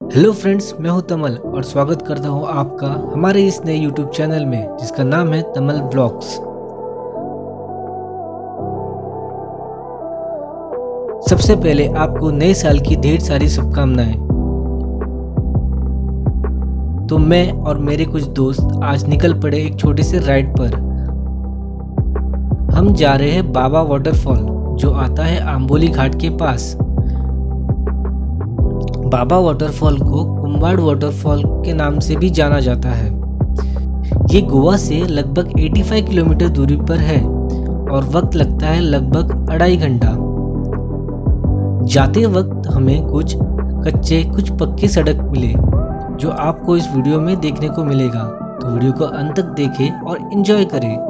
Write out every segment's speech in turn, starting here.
Hello friends मैं हूँ तमल और स्वागत करता हूँ आपका हमारे इस नए यूट्यूब चैनल में, जिसका नाम है तमल ब्लॉग्स सबसे पहले आपको नए साल की ढेर सारी शुभकामनाएँ। तो मैं और मेरे कुछ दोस्त आज निकल पड़े एक छोटे से राइड पर। हम जा रहे हैं बाबा वाटरफॉल जो आता है आंबोली घाट के पास। बाबा वाटरफॉल को कुम्बाड़ वाटरफॉल के नाम से भी जाना जाता है। ये गोवा से लगभग 85 किलोमीटर दूरी पर है और वक्त लगता है लगभग अढ़ाई घंटा। जाते वक्त हमें कुछ कच्चे, कुछ पक्के सड़क मिले, जो आपको इस वीडियो में देखने को मिलेगा। तो वीडियो को अंत तक देखें और इन्जॉय करें।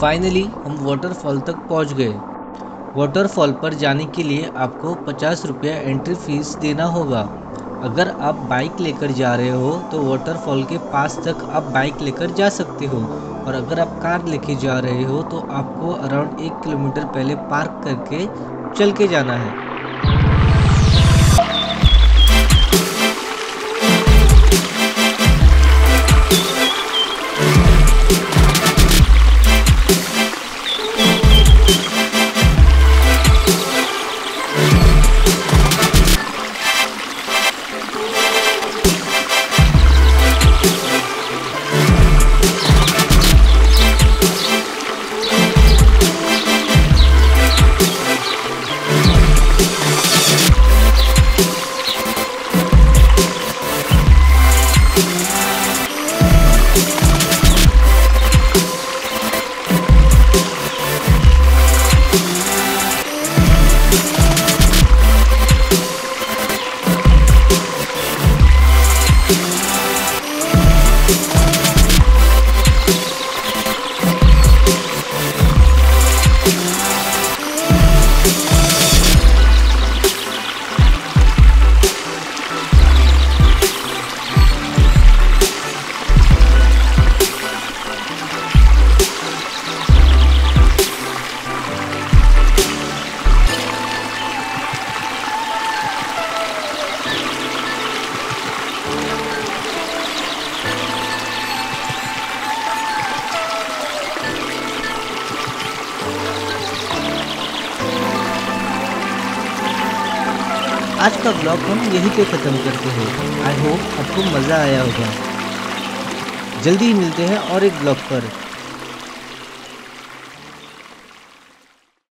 finally हम वाटरफॉल तक पहुँच गए। वाटरफॉल पर जाने के लिए आपको पचास रुपया एंट्री फ़ीस देना होगा। अगर आप बाइक लेकर जा रहे हो तो वाटरफॉल के पास तक आप बाइक लेकर जा सकते हो। और अगर आप कार लेके जा रहे हो तो आपको अराउंड एक किलोमीटर पहले पार्क करके चल के जाना है। आज का ब्लॉग हम यहीं पे ख़त्म करते हैं। आई होप आपको मज़ा आया होगा। जल्दी ही मिलते हैं और एक ब्लॉग पर।